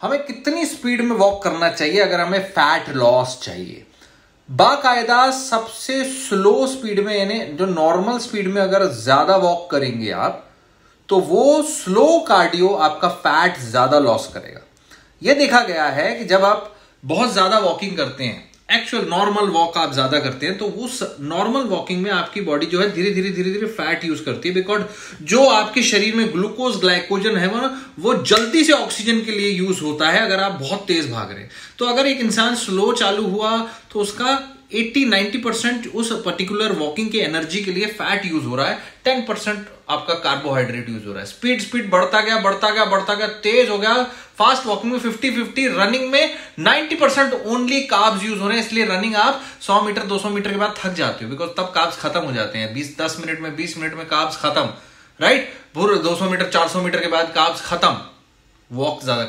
हमें कितनी स्पीड में वॉक करना चाहिए अगर हमें फैट लॉस चाहिए? बाकायदा सबसे स्लो स्पीड में, यानी जो नॉर्मल स्पीड में अगर ज़्यादा वॉक करेंगे आप तो वो स्लो कार्डियो आपका फैट ज़्यादा लॉस करेगा। यह देखा गया है कि जब आप बहुत ज़्यादा वॉकिंग करते हैं एक्चुअल नॉर्मल वॉक आप ज़्यादा करते हैं तो उस नॉर्मल वॉकिंग में आपकी बॉडी जो है धीरे धीरे धीरे धीरे फैट यूज़ करती है बिकॉज़ जो आपके शरीर में ग्लूकोज ग्लाइकोजन है, वो वो जल्दी से ऑक्सीजन के लिए यूज़ होता है, अगर आप बहुत तेज भाग रहे हैं। तो अगर एक इंसान स्लो चालू हुआ तो उसका 80 90 परसेंट उस पर्टिकुलर वॉकिंग की एनर्जी के लिए फैट यूज़ हो रहा है 10 परसेंट आपका कार्बोहाइड्रेट यूज़ हो रहा है। स्पीड स्पीड बढ़ता गया बढ़ता गया बढ़ता गया, तेज हो गया। फास्ट वॉकिंग में 50 50 रनिंग में 90 परसेंट ओनली काब्स यूज़ हो रहे हैं, इसलिए रनिंग आप 100 मीटर 200 मीटर के बाद थक जाते हो बिकॉज़ तब काब्स खत्म हो जाते हैं। 20 10 मिनट में 20 मिनट में काब्स खत्म राइट पूरे 200 मीटर 400 मीटर के बाद काब्स खत्म। वॉक ज़्यादा